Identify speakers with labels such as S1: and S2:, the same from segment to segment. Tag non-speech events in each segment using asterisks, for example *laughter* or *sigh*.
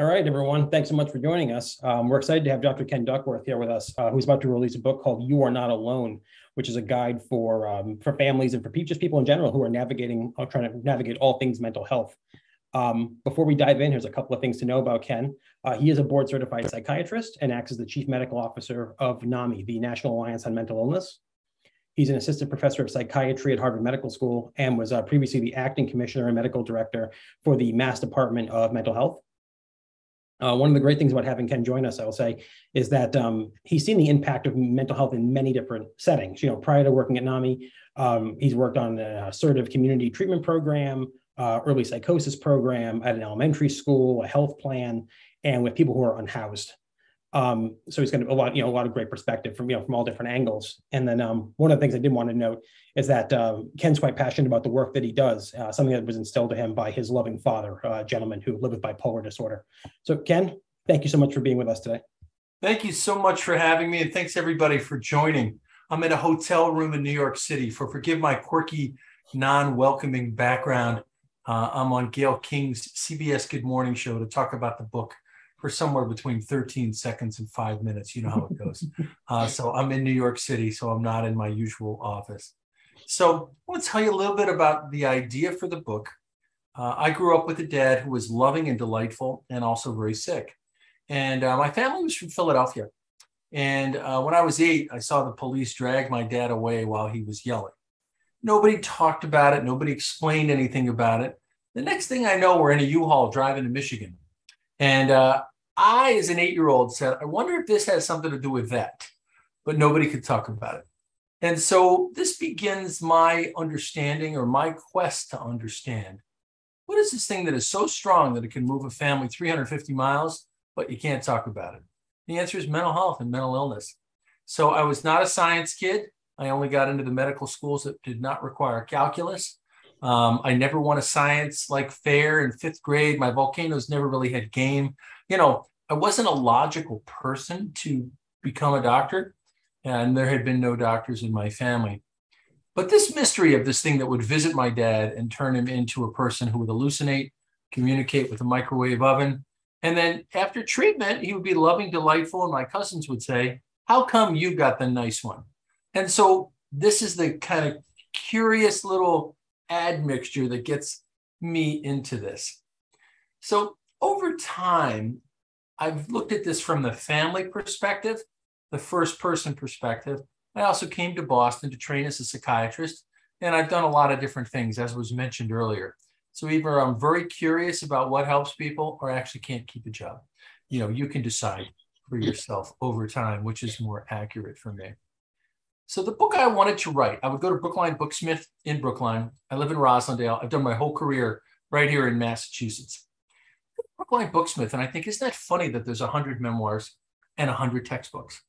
S1: All right, everyone. Thanks so much for joining us. Um, we're excited to have Dr. Ken Duckworth here with us, uh, who's about to release a book called "You Are Not Alone," which is a guide for um, for families and for just people in general who are navigating, uh, trying to navigate all things mental health. Um, before we dive in, here's a couple of things to know about Ken. Uh, he is a board certified psychiatrist and acts as the chief medical officer of NAMI, the National Alliance on Mental Illness. He's an assistant professor of psychiatry at Harvard Medical School and was uh, previously the acting commissioner and medical director for the Mass Department of Mental Health. Uh, one of the great things about having Ken join us, I will say, is that um, he's seen the impact of mental health in many different settings. You know, prior to working at NAMI, um, he's worked on an assertive community treatment program, uh, early psychosis program at an elementary school, a health plan, and with people who are unhoused. Um, so he's got a lot, you know, a lot of great perspective from you know from all different angles. And then um, one of the things I did want to note is that um, Ken's quite passionate about the work that he does, uh, something that was instilled to him by his loving father, a gentleman who lived with bipolar disorder. So Ken, thank you so much for being with us today.
S2: Thank you so much for having me, and thanks everybody for joining. I'm in a hotel room in New York City. For forgive my quirky, non-welcoming background. Uh, I'm on Gayle King's CBS Good Morning Show to talk about the book for somewhere between 13 seconds and five minutes. You know how it *laughs* goes. uh, so I'm in New York City, so I'm not in my usual office. So I want to tell you a little bit about the idea for the book. Uh, I grew up with a dad who was loving and delightful and also very sick. And uh, my family was from Philadelphia. And uh, when I was eight, I saw the police drag my dad away while he was yelling. Nobody talked about it. Nobody explained anything about it. The next thing I know, we're in a U-Haul driving to Michigan. And uh, I, as an eight year old, said, I wonder if this has something to do with that. But nobody could talk about it. And so this begins my understanding or my quest to understand what is this thing that is so strong that it can move a family 350 miles, but you can't talk about it? The answer is mental health and mental illness. So I was not a science kid. I only got into the medical schools that did not require calculus. Um, I never won a science like fair in fifth grade. My volcanoes never really had game. You know, I wasn't a logical person to become a doctor, and there had been no doctors in my family. But this mystery of this thing that would visit my dad and turn him into a person who would hallucinate, communicate with a microwave oven, and then after treatment, he would be loving, delightful, and my cousins would say, How come you got the nice one? And so this is the kind of curious little admixture that gets me into this. So over time, I've looked at this from the family perspective, the first person perspective. I also came to Boston to train as a psychiatrist, and I've done a lot of different things, as was mentioned earlier. So either I'm very curious about what helps people or I actually can't keep a job. You know, you can decide for yourself over time, which is more accurate for me. So the book I wanted to write, I would go to Brookline Booksmith in Brookline. I live in Roslindale. I've done my whole career right here in Massachusetts. Brookline Booksmith, and I think, isn't that funny that there's 100 memoirs and 100 textbooks?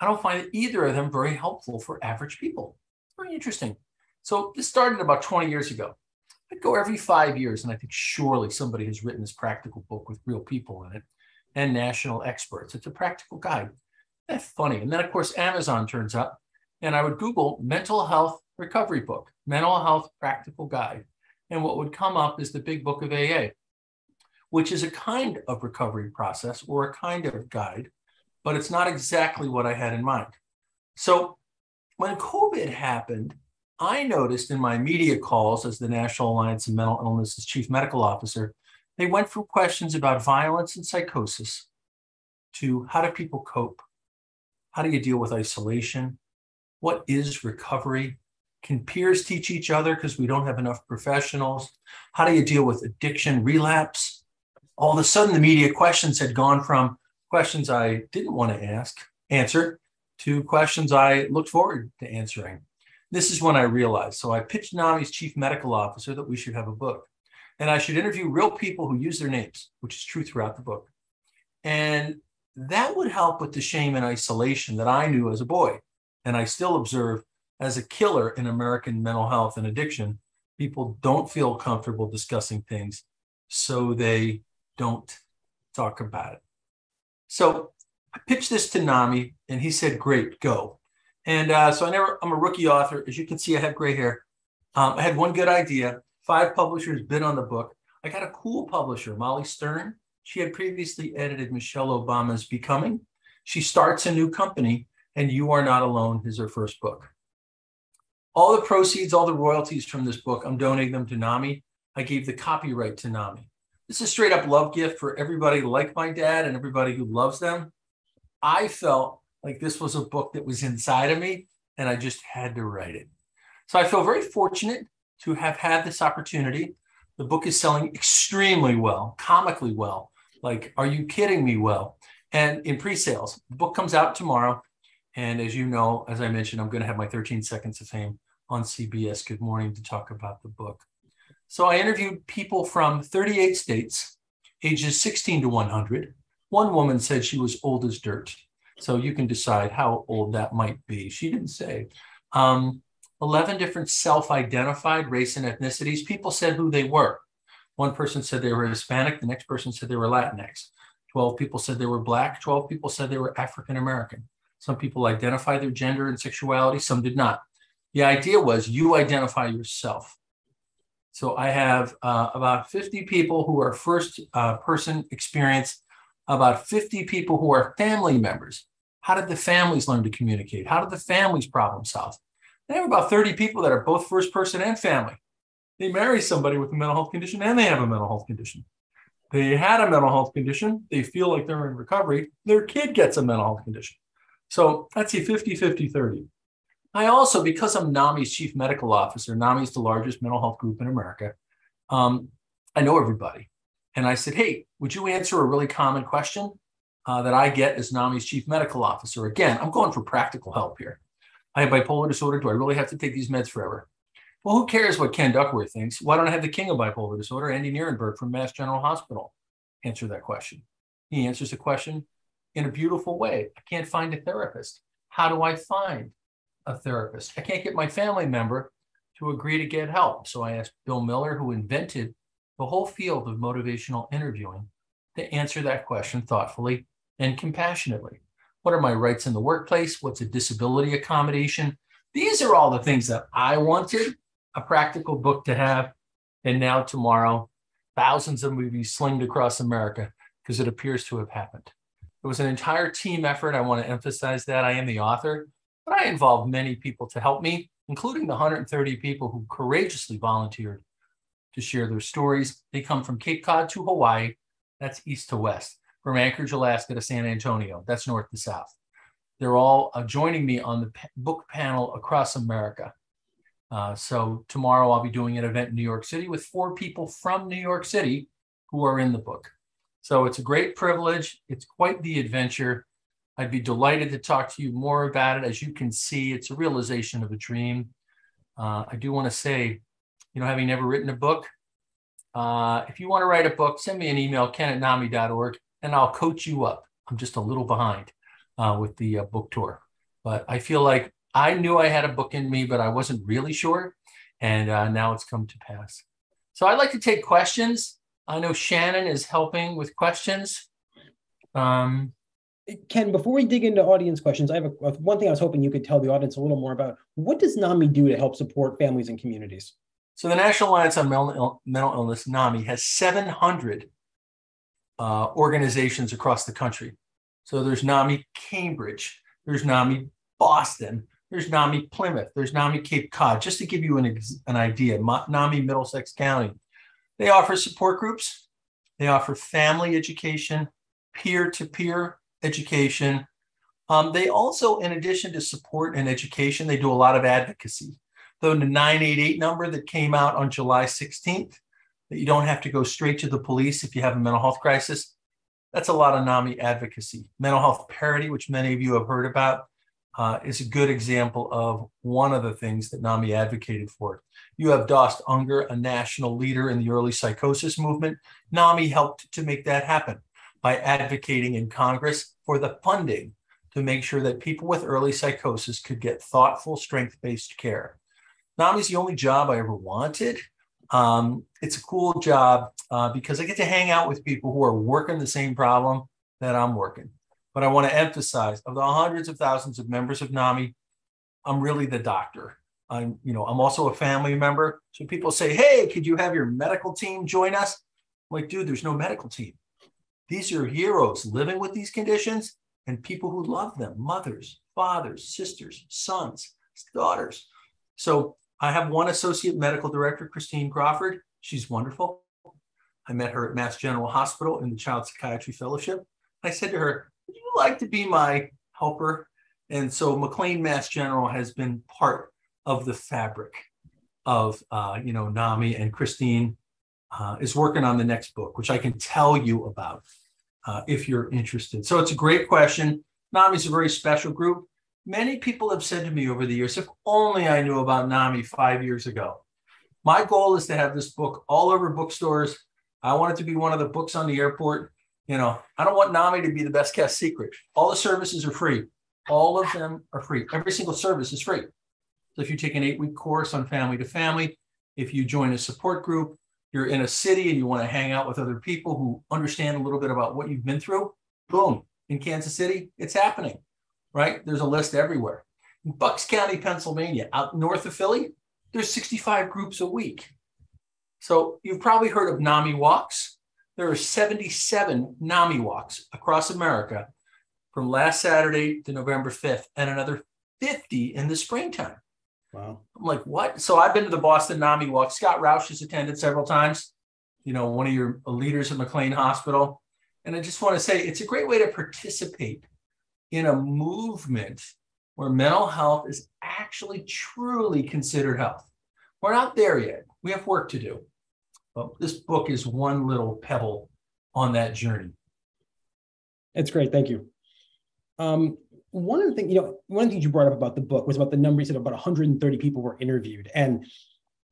S2: I don't find either of them very helpful for average people. Very interesting. So this started about 20 years ago. I'd go every five years, and I think surely somebody has written this practical book with real people in it and national experts. It's a practical guide. That's funny. And then, of course, Amazon turns up, and I would Google mental health recovery book, mental health practical guide. And what would come up is the big book of AA which is a kind of recovery process or a kind of guide, but it's not exactly what I had in mind. So when COVID happened, I noticed in my media calls as the National Alliance of Mental Illness's chief medical officer, they went from questions about violence and psychosis to how do people cope? How do you deal with isolation? What is recovery? Can peers teach each other because we don't have enough professionals? How do you deal with addiction relapse? all of a sudden the media questions had gone from questions I didn't want to ask, answer, to questions I looked forward to answering. This is when I realized. So I pitched NAMI's chief medical officer that we should have a book. And I should interview real people who use their names, which is true throughout the book. And that would help with the shame and isolation that I knew as a boy. And I still observe as a killer in American mental health and addiction. People don't feel comfortable discussing things, so they don't talk about it. So I pitched this to Nami, and he said, "Great, go." And uh, so I never, I'm a rookie author. As you can see, I have gray hair. Um, I had one good idea. Five publishers bid on the book. I got a cool publisher, Molly Stern. She had previously edited Michelle Obama's Becoming. She starts a new company, and You Are Not Alone is her first book. All the proceeds, all the royalties from this book, I'm donating them to NAMI. I gave the copyright to NAMI. This is a straight up love gift for everybody like my dad and everybody who loves them. I felt like this was a book that was inside of me and I just had to write it. So I feel very fortunate to have had this opportunity. The book is selling extremely well, comically well. Like, are you kidding me? Well, and in pre sales, the book comes out tomorrow. And as you know, as I mentioned, I'm going to have my 13 Seconds of Fame on CBS Good Morning to talk about the book. So I interviewed people from 38 states, ages 16 to 100. One woman said she was old as dirt. So you can decide how old that might be. She didn't say. Um, 11 different self identified race and ethnicities. People said who they were. One person said they were Hispanic, the next person said they were Latinx. 12 people said they were Black, 12 people said they were African American. Some people identify their gender and sexuality, some did not. The idea was you identify yourself. So I have uh, about 50 people who are first uh, person experience, about 50 people who are family members. How did the families learn to communicate? How did the families problem solve? I have about 30 people that are both first person and family. They marry somebody with a mental health condition and they have a mental health condition. They had a mental health condition. They feel like they're in recovery. Their kid gets a mental health condition. So that's a 50, 50, 30. I also, because I'm NAMI's chief medical officer, NAMI is the largest mental health group in America. Um, I know everybody. And I said, hey, would you answer a really common question uh, that I get as NAMI's chief medical officer? Again, I'm going for practical help here. I have bipolar disorder. Do I really have to take these meds forever? Well, who cares what Ken Duckworth thinks? Why don't I have the king of bipolar disorder, Andy Nierenberg from Mass General Hospital, answer that question? He answers the question in a beautiful way. I can't find a therapist. How do I find a therapist. I can't get my family member to agree to get help. So I asked Bill Miller, who invented the whole field of motivational interviewing, to answer that question thoughtfully and compassionately. What are my rights in the workplace? What's a disability accommodation? These are all the things that I wanted a practical book to have. And now, tomorrow, thousands of movies slinged across America because it appears to have happened. It was an entire team effort. I want to emphasize that. I am the author, but I involved many people to help me, including the 130 people who courageously volunteered to share their stories. They come from Cape Cod to Hawaii, that's east to west, from Anchorage, Alaska to San Antonio, that's north to south. They're all uh, joining me on the book panel across America. Uh, so tomorrow I'll be doing an event in New York City with four people from New York City who are in the book. So it's a great privilege. It's quite the adventure. I'd be delighted to talk to you more about it. As you can see, it's a realization of a dream. Uh, I do want to say, you know, having never written a book, uh, if you want to write a book, send me an email, ken at nami.org, and I'll coach you up. I'm just a little behind uh, with the uh, book tour. But I feel like I knew I had a book in me, but I wasn't really sure. And uh, now it's come to pass. So I'd like to take questions. I know Shannon is helping with questions. Um,
S1: Ken, before we dig into audience questions, I have a, one thing I was hoping you could tell the audience a little more about. What does NAMI do to help support families and communities?
S2: So the National Alliance on Mental, Illness, NAMI, has 700 uh, organizations across the country. So there's NAMI Cambridge, there's NAMI Boston, there's NAMI Plymouth, there's NAMI Cape Cod, just to give you an, an idea, NAMI Middlesex County. They offer support groups, they offer family education, peer to peer education. Um, they also, in addition to support and education, they do a lot of advocacy. Though the 988 number that came out on July 16th, that you don't have to go straight to the police if you have a mental health crisis, that's a lot of NAMI advocacy. Mental health parity, which many of you have heard about, uh, is a good example of one of the things that NAMI advocated for. You have Dost Öngür, a national leader in the early psychosis movement. NAMI helped to make that happen by advocating in Congress for the funding to make sure that people with early psychosis could get thoughtful, strength based care. NAMI is the only job I ever wanted. Um, it's a cool job uh, because I get to hang out with people who are working the same problem that I'm working. But I want to emphasize of the hundreds of thousands of members of NAMI, I'm really the doctor. I'm, you know, I'm also a family member. So people say, hey, could you have your medical team join us? I'm like, dude, there's no medical team These are heroes living with these conditions and people who love them mothers, fathers, sisters, sons, daughters. So I have one associate medical director, Christine Crawford. She's wonderful. I met her at Mass General Hospital in the Child Psychiatry Fellowship. I said to her, Would you like to be my helper? And so McLean Mass General has been part of the fabric of, uh, you know, NAMI and Christine uh, is working on the next book, which I can tell you about uh, if you're interested. So it's a great question. NAMI is a very special group. Many people have said to me over the years, if only I knew about NAMI five years ago. My goal is to have this book all over bookstores. I want it to be one of the books on the airport. You know, I don't want NAMI to be the best kept secret. All the services are free. All of them are free. Every single service is free. So if you take an eight week course on family to family, if you join a support group, you're in a city and you want to hang out with other people who understand a little bit about what you've been through, boom, in Kansas City, it's happening, right? There's a list everywhere. In Bucks County, Pennsylvania, out north of Philly, there's 65 groups a week. So you've probably heard of NAMI walks. There are 77 NAMI walks across America from last Saturday to November 5th and another 50 in the springtime.
S1: Wow.
S2: I'm like, what? So I've been to the Boston NAMI walk. Scott Rauch has attended several times, you know, one of your leaders at McLean Hospital. And I just want to say it's a great way to participate in a movement where mental health is actually truly considered health. We're not there yet. We have work to do. But this book is one little pebble on that journey.
S1: It's great. Thank you. Um, one of the things, you know, one of the things you brought up about the book was about the number. You said about 130 people were interviewed, and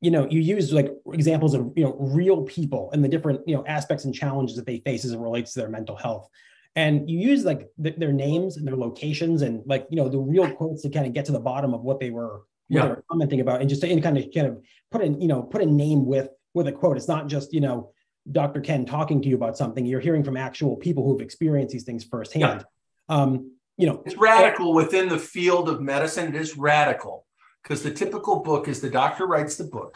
S1: you know, you use like examples of you know real people and the different you know aspects and challenges that they face as it relates to their mental health. And you use like th- their names and their locations and like you know the real quotes to kind of get to the bottom of what they were what
S2: Yeah.
S1: they were commenting about, and just to and kind of kind of put in you know put a name with with a quote. It's not just you know Dr. Ken talking to you about something. You're hearing from actual people who've experienced these things firsthand. Um, you know,
S2: It's radical within the field of medicine. It is radical because the typical book is the doctor writes the book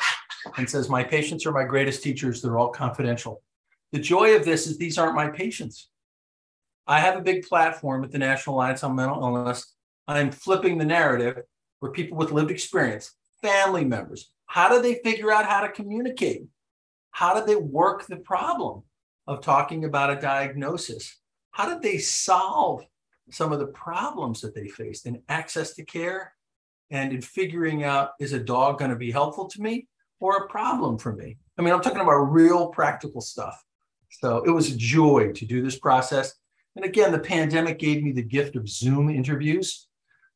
S2: and says, My patients are my greatest teachers. They're all confidential. The joy of this is these aren't my patients. I have a big platform at the National Alliance on Mental Illness. I'm flipping the narrative where people with lived experience, family members, how do they figure out how to communicate? How do they work the problem of talking about a diagnosis? How did they solve some of the problems that they faced in access to care and in figuring out is a dog going to be helpful to me or a problem for me? I mean, I'm talking about real practical stuff. So it was a joy to do this process. And again, the pandemic gave me the gift of Zoom interviews.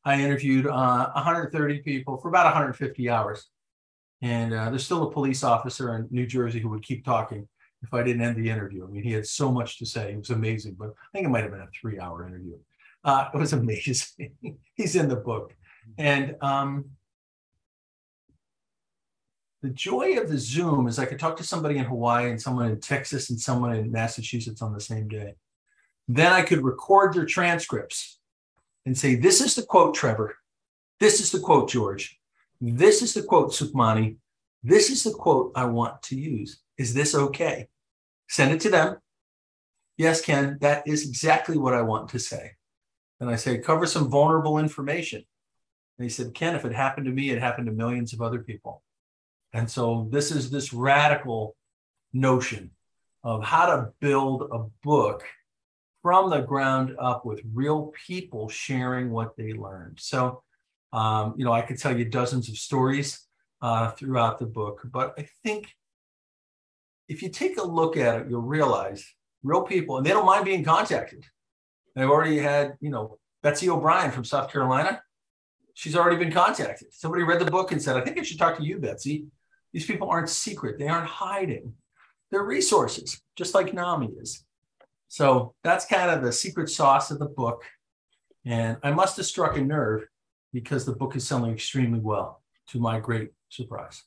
S2: I interviewed uh, 130 people for about 150 hours. And uh, there's still a police officer in New Jersey who would keep talking if I didn't end the interview. I mean, he had so much to say. It was amazing, but I think it might have been a three hour interview. Uh, it was *laughs* amazing. He's in the book. And um, the joy of the Zoom is I could talk to somebody in Hawaii and someone in Texas and someone in Massachusetts on the same day. Then I could record their transcripts and say, This is the quote, Trevor. This is the quote, George. This is the quote, Sukmani. This is the quote I want to use. Is this okay? Send it to them. Yes, Ken, that is exactly what I want to say. And I say, cover some vulnerable information. And he said, Ken, if it happened to me, it happened to millions of other people. And so this is this radical notion of how to build a book from the ground up with real people sharing what they learned. So, um, you know, I could tell you dozens of stories uh, throughout the book, but I think if you take a look at it, you'll realize real people, and they don't mind being contacted. They've already had, you know, Betsy O'Brien from South Carolina. She's already been contacted. Somebody read the book and said, I think I should talk to you, Betsy. These people aren't secret, they aren't hiding. They're resources, just like NAMI is. So that's kind of the secret sauce of the book. And I must have struck a nerve because the book is selling extremely well, to my great surprise.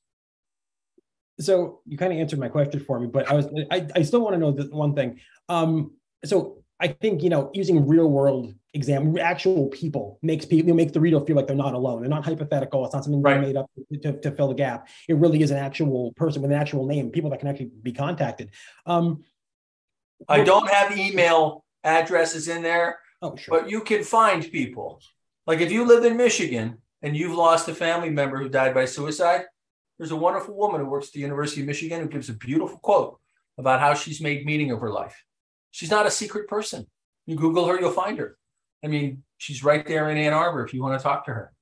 S1: so you kind of answered my question for me, but I was I, I still want to know the one thing. Um, so I think you know using real world exam, actual people makes people make the reader feel like they're not alone. They're not hypothetical. It's not something
S2: Right.
S1: made up to, to fill the gap. It really is an actual person with an actual name, people that can actually be contacted. Um,
S2: I don't have email addresses in there,
S1: Oh, sure.
S2: but you can find people. Like if you live in Michigan and you've lost a family member who died by suicide, there's a wonderful woman who works at the University of Michigan who gives a beautiful quote about how she's made meaning of her life. She's not a secret person. You Google her, you'll find her. I mean, she's right there in Ann Arbor if you want to talk to her.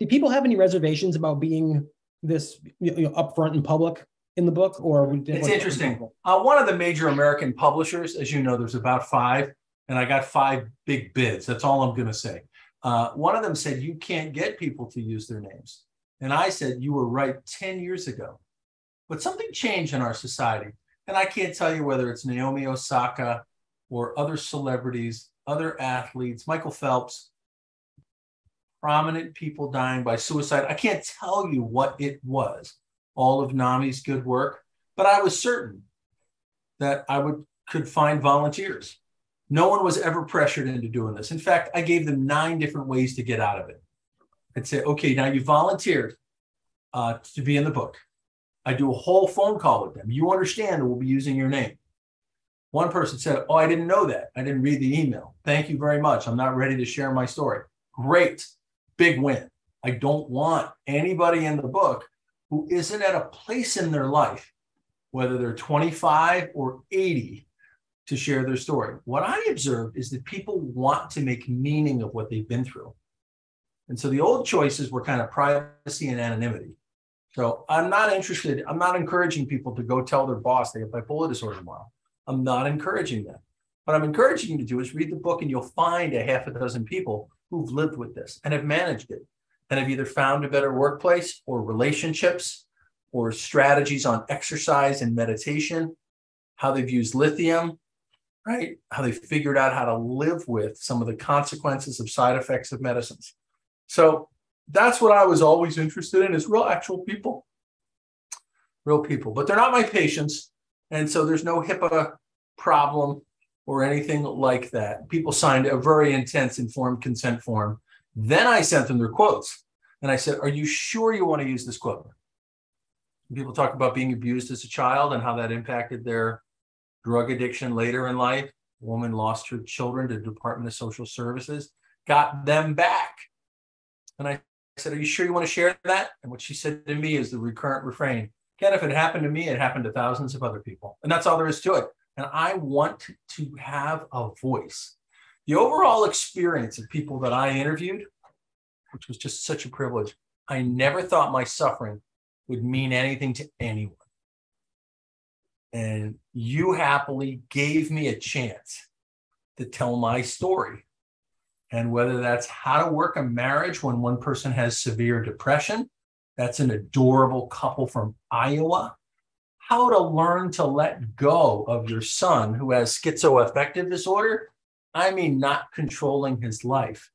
S1: Do people have any reservations about being this you know, upfront in public in the book, or
S2: It's interesting. Uh, one of the major American publishers, as you know, there's about five, and I got five big bids. That's all I'm going to say. Uh, one of them said, You can't get people to use their names. And I said, You were right 10 years ago. But something changed in our society. And I can't tell you whether it's Naomi Osaka or other celebrities, other athletes, Michael Phelps, prominent people dying by suicide. I can't tell you what it was, all of NAMI's good work, but I was certain that I would could find volunteers. No one was ever pressured into doing this. In fact, I gave them nine different ways to get out of it. I'd say, okay, now you volunteered uh, to be in the book. I do a whole phone call with them. You understand that we'll be using your name. One person said, Oh, I didn't know that. I didn't read the email. Thank you very much. I'm not ready to share my story. Great. Big win. I don't want anybody in the book who isn't at a place in their life, whether they're 25 or 80, to share their story. What I observed is that people want to make meaning of what they've been through. And so the old choices were kind of privacy and anonymity. So I'm not interested, I'm not encouraging people to go tell their boss they have bipolar disorder tomorrow. I'm not encouraging them. What I'm encouraging you to do is read the book and you'll find a half a dozen people who've lived with this and have managed it and have either found a better workplace or relationships or strategies on exercise and meditation, how they've used lithium, right? How they figured out how to live with some of the consequences of side effects of medicines. So that's what I was always interested in is real actual people, real people, but they're not my patients. And so there's no HIPAA problem or anything like that. People signed a very intense informed consent form. Then I sent them their quotes. And I said, Are you sure you want to use this quote? People talk about being abused as a child and how that impacted their drug addiction later in life. A woman lost her children to the Department of Social Services, got them back. And I said, Are you sure you want to share that? And what she said to me is the recurrent refrain Ken, if it happened to me, it happened to thousands of other people. And that's all there is to it. And I want to have a voice. The overall experience of people that I interviewed, which was just such a privilege, I never thought my suffering would mean anything to anyone. And you happily gave me a chance to tell my story. And whether that's how to work a marriage when one person has severe depression, that's an adorable couple from Iowa. How to learn to let go of your son who has schizoaffective disorder. I mean, not controlling his life.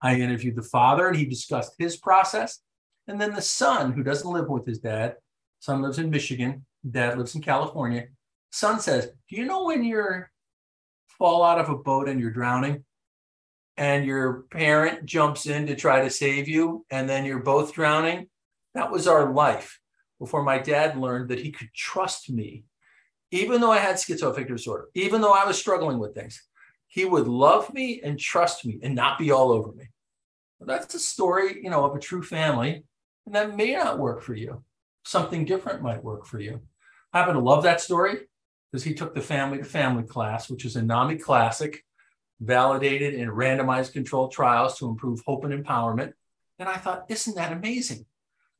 S2: I interviewed the father and he discussed his process. And then the son, who doesn't live with his dad, son lives in Michigan, dad lives in California. Son says, Do you know when you fall out of a boat and you're drowning? And your parent jumps in to try to save you, and then you're both drowning? That was our life before my dad learned that he could trust me. Even though I had schizoaffective disorder, even though I was struggling with things, he would love me and trust me and not be all over me. Well, that's a story, you know, of a true family, and that may not work for you. Something different might work for you. I happen to love that story because he took the family to family class, which is a NAMI classic, validated in randomized controlled trials to improve hope and empowerment. And I thought, isn't that amazing?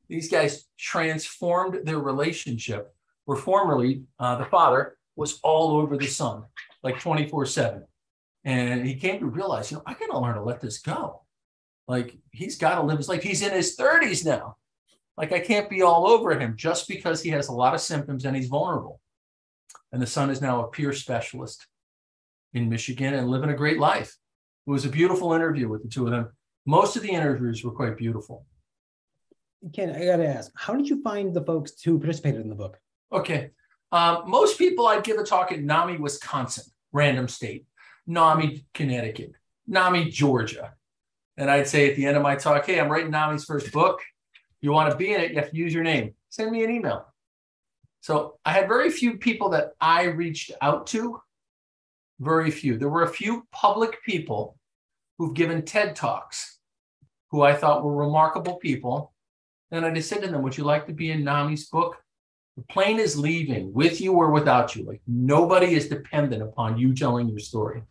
S2: These guys transformed their relationship, where formerly uh, the father was all over the son, like 24 7. And he came to realize, you know, I got to learn to let this go. Like he's got to live his life. He's in his 30s now. Like I can't be all over him just because he has a lot of symptoms and he's vulnerable. And the son is now a peer specialist in Michigan and living a great life. It was a beautiful interview with the two of them. Most of the interviews were quite beautiful.
S1: Ken, I got to ask, how did you find the folks who participated in the book?
S2: Okay. Um, most people I'd give a talk in NAMI, Wisconsin, random state, NAMI, Connecticut, NAMI, Georgia. And I'd say at the end of my talk, hey, I'm writing NAMI's first book. You want to be in it, you have to use your name. Send me an email. So I had very few people that I reached out to Very few. There were a few public people who've given TED Talks who I thought were remarkable people. And I just said to them, Would you like to be in NAMI's book? The plane is leaving with you or without you. Like nobody is dependent upon you telling your story.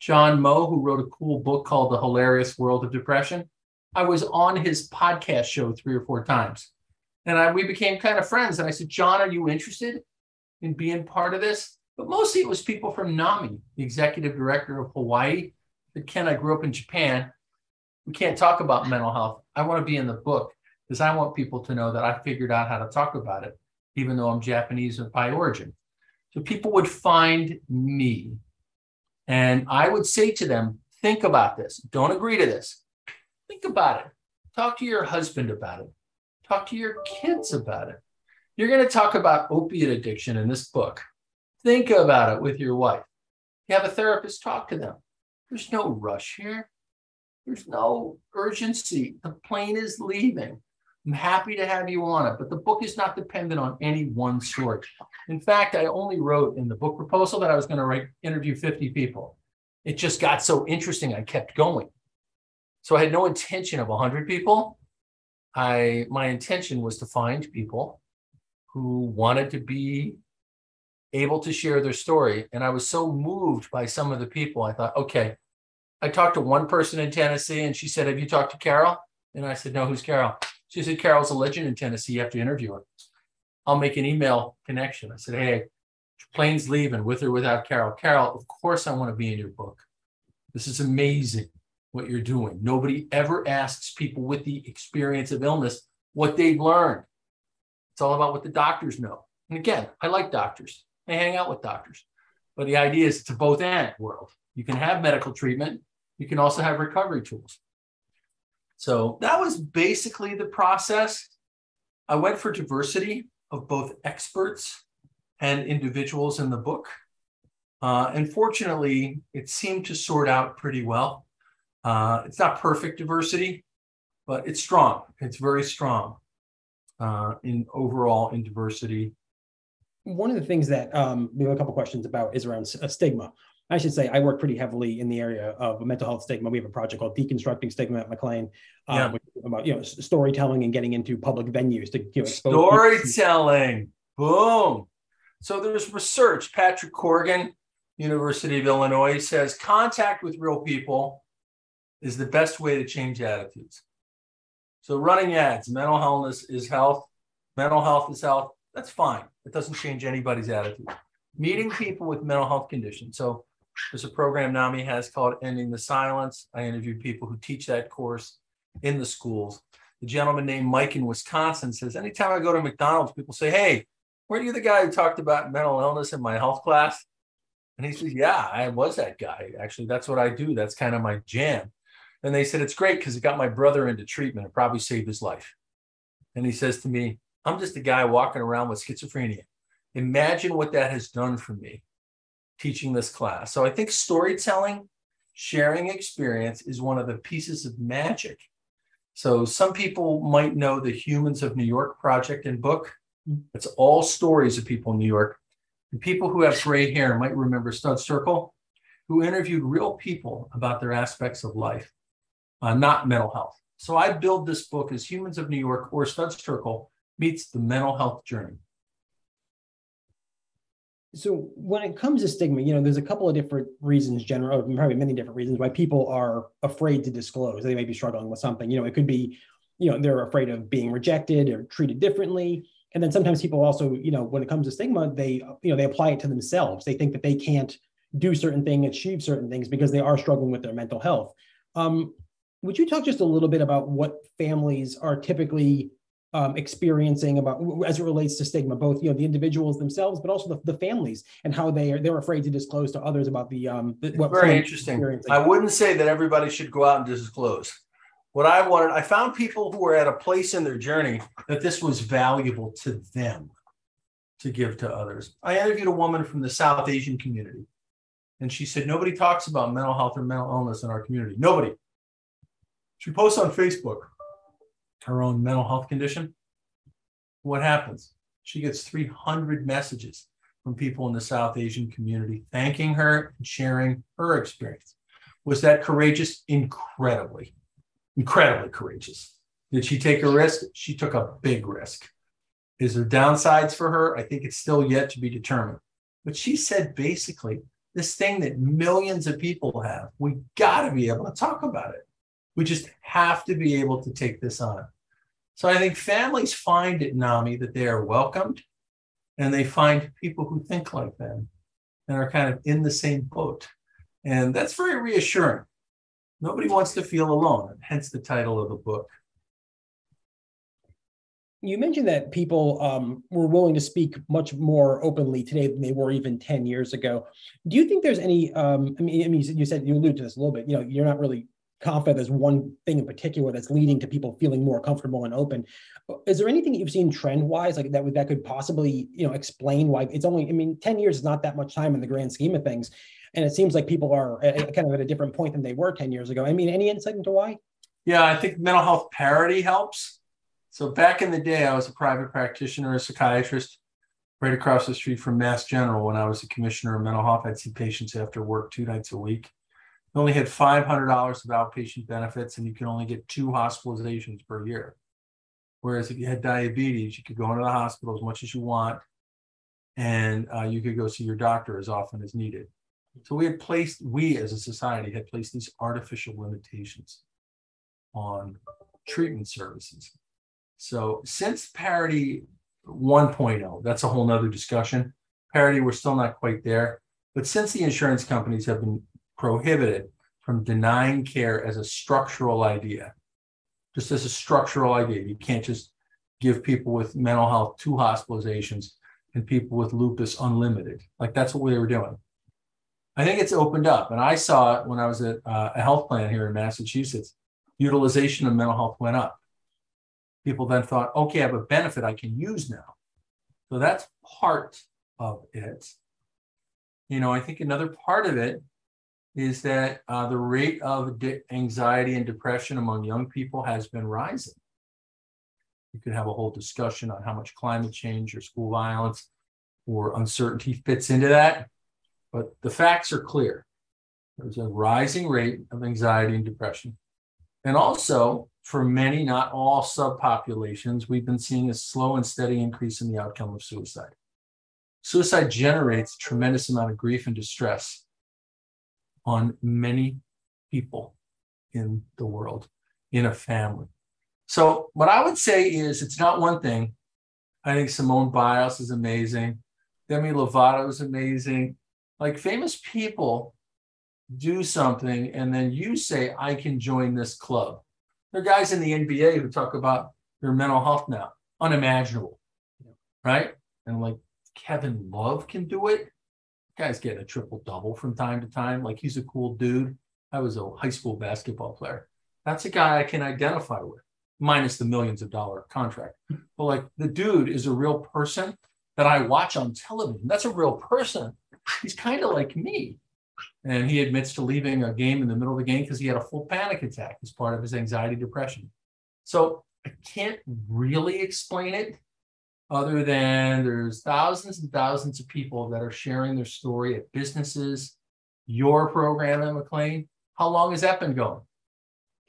S2: John Moe, who wrote a cool book called The Hilarious World of Depression, I was on his podcast show three or four times. And I, we became kind of friends. And I said, John, are you interested in being part of this? But mostly it was people from NAMI, the executive director of Hawaii. But Ken, I grew up in Japan. We can't talk about mental health. I want to be in the book because I want people to know that I figured out how to talk about it, even though I'm Japanese by origin. So people would find me and I would say to them, think about this. Don't agree to this. Think about it. Talk to your husband about it. Talk to your kids about it. You're going to talk about opiate addiction in this book. Think about it with your wife. You have a therapist, talk to them. There's no rush here. There's no urgency. The plane is leaving. I'm happy to have you on it, but the book is not dependent on any one story. In fact, I only wrote in the book proposal that I was going to write interview 50 people. It just got so interesting, I kept going. So I had no intention of 100 people. I my intention was to find people who wanted to be able to share their story. And I was so moved by some of the people. I thought, okay, I talked to one person in Tennessee and she said, Have you talked to Carol? And I said, No, who's Carol? She said, Carol's a legend in Tennessee. You have to interview her. I'll make an email connection. I said, Hey, plane's leaving with or without Carol. Carol, of course I want to be in your book. This is amazing what you're doing. Nobody ever asks people with the experience of illness what they've learned. It's all about what the doctors know. And again, I like doctors. I hang out with doctors. But the idea is it's a both and world. You can have medical treatment, you can also have recovery tools. So that was basically the process. I went for diversity of both experts and individuals in the book. Uh, and fortunately, it seemed to sort out pretty well. Uh, it's not perfect diversity, but it's strong. It's very strong uh, in overall in diversity.
S1: One of the things that um, we have a couple questions about is around stigma. I should say I work pretty heavily in the area of mental health stigma. We have a project called Deconstructing Stigma at McLean, uh, yeah. about you know storytelling and getting into public venues to you know,
S2: storytelling. Boom. So there's research. Patrick Corrigan, University of Illinois, says contact with real people is the best way to change attitudes. So running ads, mental illness is health, mental health is health. That's fine. It doesn't change anybody's attitude. Meeting people with mental health conditions. So there's a program NAMI has called Ending the Silence. I interviewed people who teach that course in the schools. The gentleman named Mike in Wisconsin says, anytime I go to McDonald's, people say, Hey, weren't you the guy who talked about mental illness in my health class? And he says, Yeah, I was that guy. Actually, that's what I do. That's kind of my jam. And they said, It's great because it got my brother into treatment. It probably saved his life. And he says to me, I'm just a guy walking around with schizophrenia. Imagine what that has done for me teaching this class. So I think storytelling, sharing experience is one of the pieces of magic. So some people might know the Humans of New York project and book. It's all stories of people in New York. And people who have gray hair might remember Stud Terkel, who interviewed real people about their aspects of life, uh, not mental health. So I build this book as Humans of New York or Stud Terkel meets the mental health journey
S1: so when it comes to stigma, you know, there's a couple of different reasons, general, probably many different reasons why people are afraid to disclose. They may be struggling with something. You know, it could be, you know, they're afraid of being rejected or treated differently. And then sometimes people also, you know, when it comes to stigma, they, you know, they apply it to themselves. They think that they can't do certain things, achieve certain things because they are struggling with their mental health. Um, would you talk just a little bit about what families are typically um, experiencing about as it relates to stigma, both you know the individuals themselves, but also the, the families and how they are they're afraid to disclose to others about the um. The,
S2: what very interesting. I wouldn't say that everybody should go out and disclose. What I wanted, I found people who were at a place in their journey that this was valuable to them to give to others. I interviewed a woman from the South Asian community, and she said nobody talks about mental health or mental illness in our community. Nobody. She posts on Facebook her own mental health condition. What happens? She gets 300 messages from people in the South Asian community, thanking her and sharing her experience. Was that courageous? Incredibly, incredibly courageous. Did she take a risk? She took a big risk. Is there downsides for her? I think it's still yet to be determined. But she said basically, this thing that millions of people have, we got to be able to talk about it. We just have to be able to take this on. So I think families find at NAMI that they are welcomed and they find people who think like them and are kind of in the same boat. And that's very reassuring. Nobody wants to feel alone, hence the title of the book.
S1: You mentioned that people um, were willing to speak much more openly today than they were even 10 years ago. Do you think there's any, um, I mean, I mean, you said you alluded to this a little bit, you know, you're not really confident there's one thing in particular that's leading to people feeling more comfortable and open. Is there anything that you've seen trend wise like that that could possibly you know explain why it's only? I mean, ten years is not that much time in the grand scheme of things, and it seems like people are at, kind of at a different point than they were ten years ago. I mean, any insight into why?
S2: Yeah, I think mental health parity helps. So back in the day, I was a private practitioner, a psychiatrist, right across the street from Mass General. When I was a commissioner of mental health, I'd see patients after work two nights a week only had $500 of outpatient benefits and you can only get two hospitalizations per year. Whereas if you had diabetes, you could go into the hospital as much as you want and uh, you could go see your doctor as often as needed. So we had placed, we as a society had placed these artificial limitations on treatment services. So since parity 1.0, that's a whole nother discussion. Parity, we're still not quite there. But since the insurance companies have been prohibited from denying care as a structural idea, just as a structural idea. You can't just give people with mental health two hospitalizations and people with lupus unlimited. Like that's what we were doing. I think it's opened up. And I saw it when I was at uh, a health plan here in Massachusetts. Utilization of mental health went up. People then thought, okay, I have a benefit I can use now. So that's part of it. You know, I think another part of it is that uh, the rate of anxiety and depression among young people has been rising. You could have a whole discussion on how much climate change or school violence or uncertainty fits into that. But the facts are clear. There's a rising rate of anxiety and depression. And also, for many, not all subpopulations, we've been seeing a slow and steady increase in the outcome of suicide. Suicide generates a tremendous amount of grief and distress on many people in the world, in a family. So, what I would say is it's not one thing. I think Simone Biles is amazing. Demi Lovato is amazing. Like famous people do something, and then you say, I can join this club. There are guys in the NBA who talk about their mental health now, unimaginable, right? And like Kevin Love can do it guy's getting a triple double from time to time. Like he's a cool dude. I was a high school basketball player. That's a guy I can identify with, minus the millions of dollar contract. But like the dude is a real person that I watch on television. That's a real person. He's kind of like me. And he admits to leaving a game in the middle of the game because he had a full panic attack as part of his anxiety depression. So I can't really explain it other than there's thousands and thousands of people that are sharing their story at businesses, your program at McLean. How long has that been going?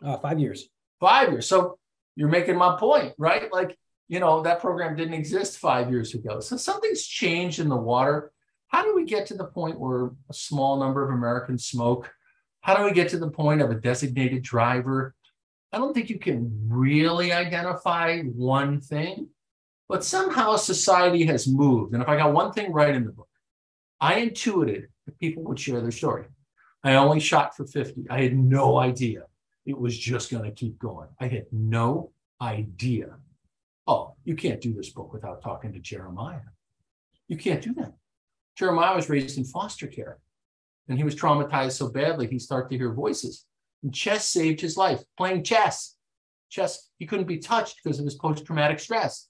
S1: Uh, five years.
S2: Five years. So you're making my point, right? Like, you know, that program didn't exist five years ago. So something's changed in the water. How do we get to the point where a small number of Americans smoke? How do we get to the point of a designated driver? I don't think you can really identify one thing. But somehow society has moved. And if I got one thing right in the book, I intuited that people would share their story. I only shot for 50. I had no idea it was just going to keep going. I had no idea. Oh, you can't do this book without talking to Jeremiah. You can't do that. Jeremiah was raised in foster care and he was traumatized so badly he started to hear voices. And chess saved his life, playing chess. Chess, he couldn't be touched because of his post traumatic stress.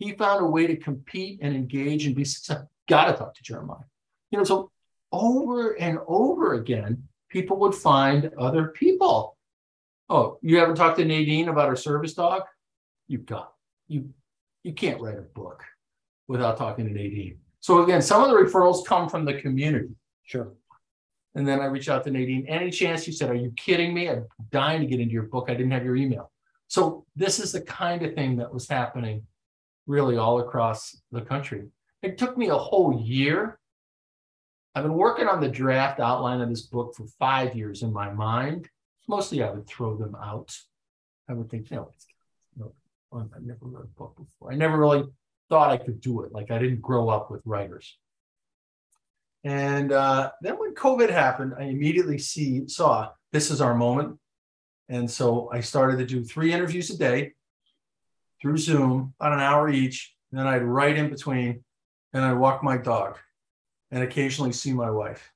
S2: He found a way to compete and engage and be successful. Got to talk to Jeremiah. You know, so over and over again, people would find other people. Oh, you haven't talked to Nadine about her service dog? You've got you. You can't write a book without talking to Nadine. So again, some of the referrals come from the community.
S1: Sure.
S2: And then I reached out to Nadine. Any chance? She said, Are you kidding me? I'm dying to get into your book. I didn't have your email. So this is the kind of thing that was happening really all across the country. It took me a whole year. I've been working on the draft outline of this book for five years in my mind. Mostly I would throw them out. I would think, no, no, I've never read a book before. I never really thought I could do it. Like I didn't grow up with writers. And uh, then when COVID happened, I immediately see saw this is our moment. And so I started to do three interviews a day through Zoom, about an hour each. And then I'd write in between and I'd walk my dog and occasionally see my wife.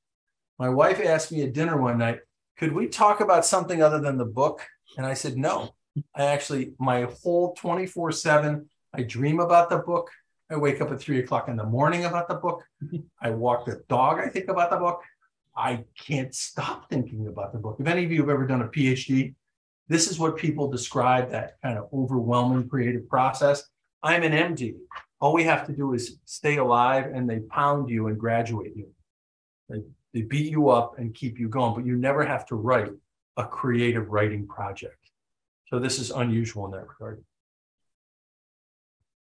S2: My wife asked me at dinner one night, could we talk about something other than the book? And I said, no. I actually, my whole 24 7, I dream about the book. I wake up at three o'clock in the morning about the book. I walk the dog, I think about the book. I can't stop thinking about the book. If any of you have ever done a PhD, this is what people describe that kind of overwhelming creative process. I'm an MD. All we have to do is stay alive and they pound you and graduate you. They, they beat you up and keep you going, but you never have to write a creative writing project. So this is unusual in that regard.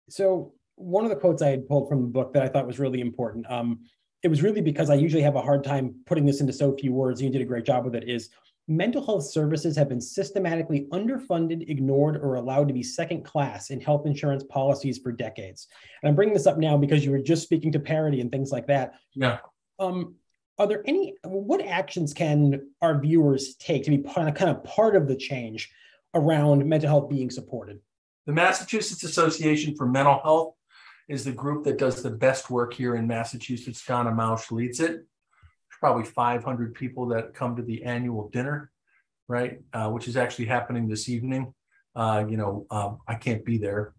S1: So one of the quotes I had pulled from the book that I thought was really important. Um, it was really because I usually have a hard time putting this into so few words. You did a great job with it. Is mental health services have been systematically underfunded, ignored, or allowed to be second class in health insurance policies for decades. And I'm bringing this up now because you were just speaking to parity and things like that.
S2: Yeah.
S1: Um, are there any what actions can our viewers take to be kind of, kind of part of the change around mental health being supported?
S2: The Massachusetts Association for Mental Health is the group that does the best work here in Massachusetts. Danna Mauch leads it. Probably 500 people that come to the annual dinner, right? Uh, which is actually happening this evening. Uh, you know, um, I can't be there,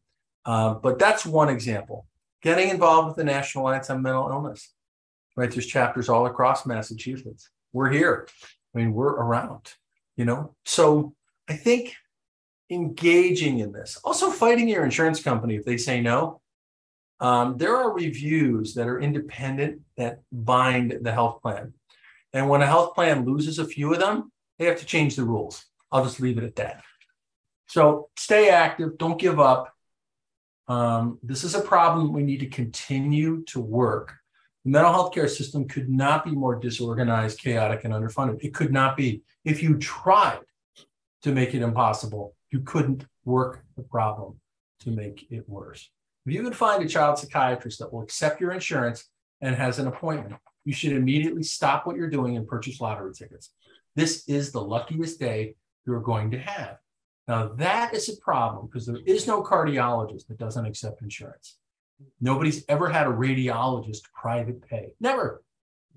S2: uh, but that's one example. Getting involved with the National Alliance on Mental Illness, right? There's chapters all across Massachusetts. We're here. I mean, we're around, you know? So I think engaging in this, also fighting your insurance company if they say no. Um, there are reviews that are independent that bind the health plan. And when a health plan loses a few of them, they have to change the rules. I'll just leave it at that. So stay active, don't give up. Um, this is a problem we need to continue to work. The mental health care system could not be more disorganized, chaotic, and underfunded. It could not be. If you tried to make it impossible, you couldn't work the problem to make it worse. If you can find a child psychiatrist that will accept your insurance and has an appointment, you should immediately stop what you're doing and purchase lottery tickets. This is the luckiest day you're going to have. Now, that is a problem because there is no cardiologist that doesn't accept insurance. Nobody's ever had a radiologist private pay. Never,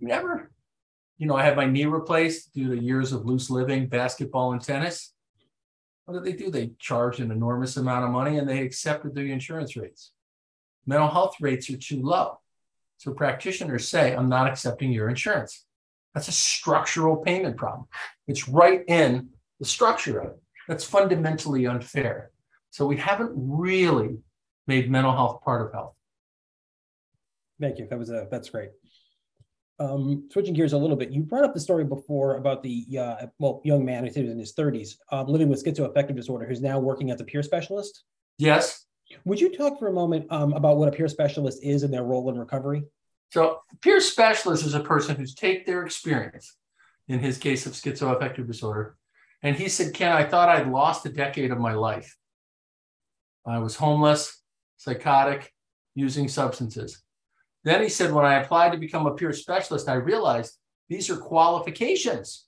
S2: never. You know, I had my knee replaced due to years of loose living, basketball, and tennis. What did they do? They charged an enormous amount of money and they accepted the insurance rates. Mental health rates are too low. So practitioners say, I'm not accepting your insurance. That's a structural payment problem. It's right in the structure of it. That's fundamentally unfair. So we haven't really made mental health part of health.
S1: Thank you. That was a that's great. Um, switching gears a little bit, you brought up the story before about the uh, well young man who's in his 30s, um, living with schizoaffective disorder, who's now working as a peer specialist.
S2: Yes.
S1: Would you talk for a moment um, about what a peer specialist is and their role in recovery?
S2: So, peer specialist is a person who's take their experience, in his case of schizoaffective disorder, and he said, "Ken, I thought I'd lost a decade of my life. I was homeless, psychotic, using substances." Then he said, when I applied to become a peer specialist, I realized these are qualifications,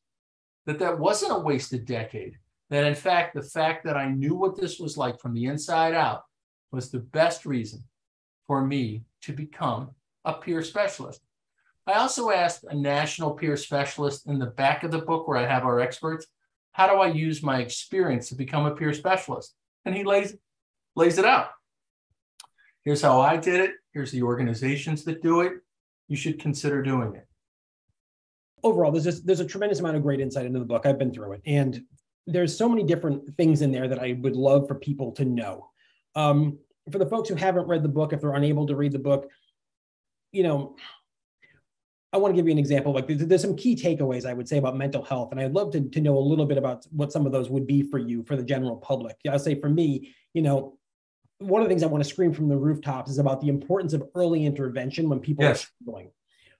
S2: that that wasn't a wasted decade. That in fact, the fact that I knew what this was like from the inside out was the best reason for me to become a peer specialist. I also asked a national peer specialist in the back of the book where I have our experts, how do I use my experience to become a peer specialist? And he lays, lays it out. Here's how I did it. Here's the organizations that do it. You should consider doing it.
S1: Overall, there's just, there's a tremendous amount of great insight into the book. I've been through it, and there's so many different things in there that I would love for people to know. Um, for the folks who haven't read the book, if they're unable to read the book, you know, I want to give you an example. Like there's, there's, some key takeaways I would say about mental health, and I'd love to, to know a little bit about what some of those would be for you, for the general public. I'll say for me, you know, one of the things I want to scream from the rooftops is about the importance of early intervention when people yes. are struggling,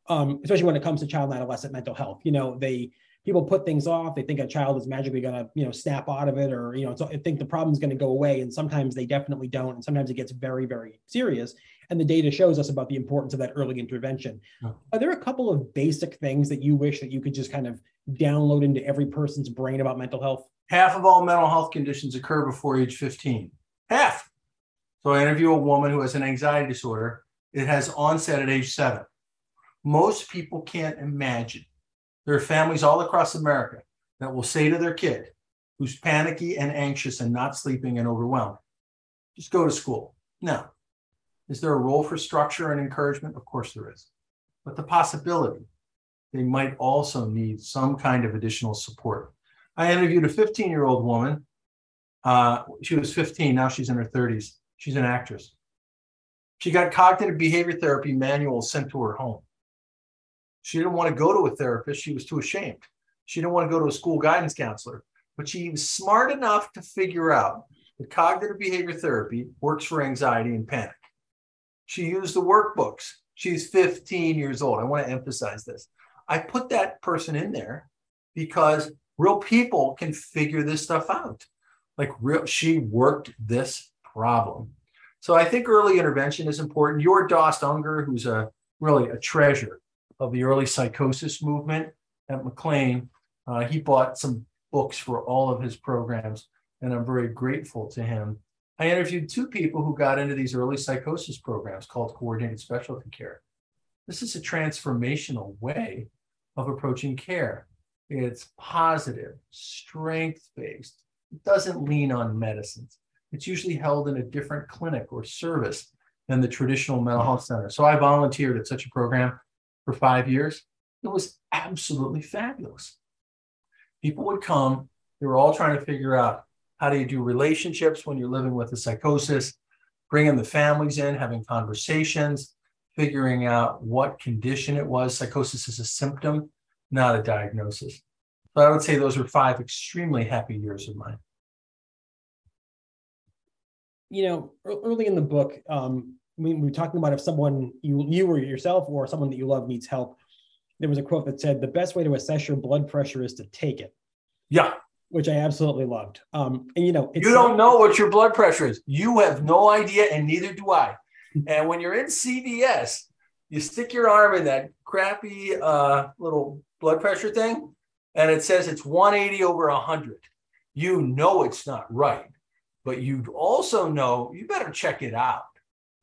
S1: um, especially when it comes to child and adolescent mental health. You know, they people put things off. They think a child is magically going to, you know, snap out of it, or you know, so I think the problem's going to go away. And sometimes they definitely don't, and sometimes it gets very, very serious. And the data shows us about the importance of that early intervention. Oh. Are there a couple of basic things that you wish that you could just kind of download into every person's brain about mental health?
S2: Half of all mental health conditions occur before age 15. Half. So I interview a woman who has an anxiety disorder. It has onset at age seven. Most people can't imagine there are families all across America that will say to their kid who's panicky and anxious and not sleeping and overwhelmed, just go to school. Now, is there a role for structure and encouragement? Of course there is. But the possibility they might also need some kind of additional support. I interviewed a 15 year old woman. Uh, she was 15, now she's in her 30s. She's an actress. She got cognitive behavior therapy manuals sent to her home. She didn't want to go to a therapist. She was too ashamed. She didn't want to go to a school guidance counselor, but she was smart enough to figure out that cognitive behavior therapy works for anxiety and panic. She used the workbooks. She's 15 years old. I want to emphasize this. I put that person in there because real people can figure this stuff out. Like real, she worked this problem. So I think early intervention is important. Your Dost Öngür, who's a really a treasure of the early psychosis movement at McLean. Uh, he bought some books for all of his programs, and I'm very grateful to him. I interviewed two people who got into these early psychosis programs called coordinated specialty care. This is a transformational way of approaching care. It's positive, strength based, it doesn't lean on medicines. It's usually held in a different clinic or service than the traditional mental health center. So I volunteered at such a program for five years. It was absolutely fabulous. People would come, they were all trying to figure out how do you do relationships when you're living with a psychosis, bringing the families in, having conversations, figuring out what condition it was. Psychosis is a symptom, not a diagnosis. So I would say those were five extremely happy years of mine.
S1: You know, early in the book, um, we were talking about if someone you you or yourself or someone that you love needs help. There was a quote that said, "The best way to assess your blood pressure is to take it."
S2: Yeah,
S1: which I absolutely loved. Um, and you know,
S2: you don't know what your blood pressure is. You have no idea, and neither do I. *laughs* and when you're in CVS, you stick your arm in that crappy uh, little blood pressure thing, and it says it's 180 over 100. You know it's not right, but you also know you better check it out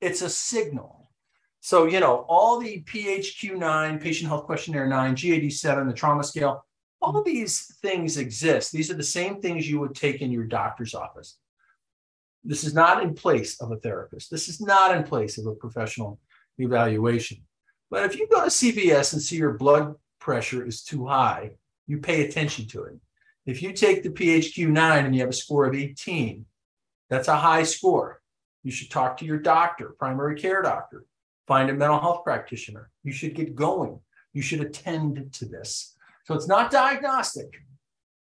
S2: it's a signal. So, you know, all the PHQ9, Patient Health Questionnaire 9, GAD7, the trauma scale, all these things exist. These are the same things you would take in your doctor's office. This is not in place of a therapist. This is not in place of a professional evaluation. But if you go to CVS and see your blood pressure is too high, you pay attention to it. If you take the PHQ9 and you have a score of 18, that's a high score. You should talk to your doctor, primary care doctor, find a mental health practitioner. You should get going. You should attend to this. So it's not diagnostic,